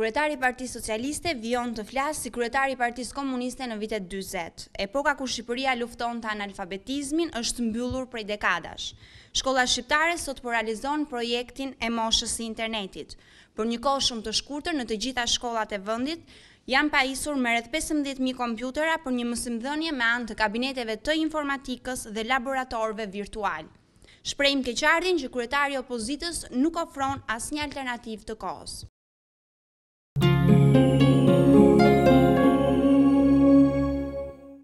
Kryetari i Partisë Socialiste vijon të flasë si kryetari i Partisë Komuniste në vitet 20. Epoka kur Shqipëria luftonte analfabetizmin është mbyllur prej dekadash. Shkolla shqiptare sot po realizon projektin e moshës së internetit. Për një kohë shumë të shkurtër në të gjitha shkollat e vendit Janë pajisur me rreth pesëmbëdhjetë mijë kompjutera për një mësimdhënie me anë të kabineteve të informatikës dhe laboratorëve virtualë. Shprehim keqardhjen që kryetari i opozitës nuk ofron asnjë alternativë të kohës.